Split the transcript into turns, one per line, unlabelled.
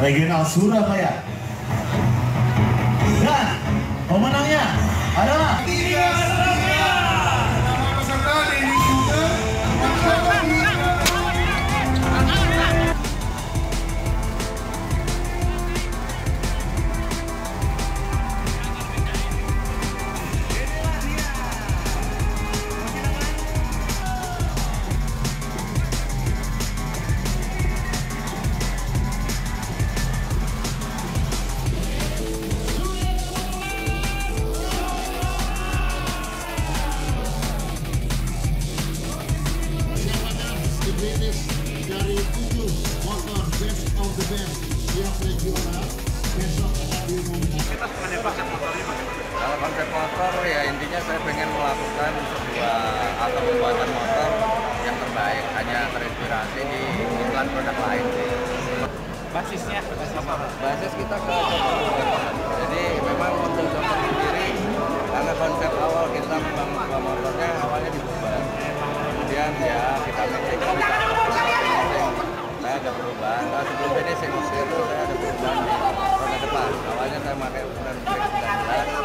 Regional Surabaya. Dan pemenangnya adalah
finish dari tujuh motor best of the best yang regional besok akan diumumkan.
Kalau konsep motor ya intinya saya pengen melakukan sebuah atau pembuatan motor yang terbaik, hanya terinspirasi di iklan produk lain sih.
Basisnya basis apa?
Basis kita ke kemarin ya kita kita saya ada perubahan. Nah, sebelum ini saya saya ada perubahan di roda depan. Awalnya saya pakai ukuran 19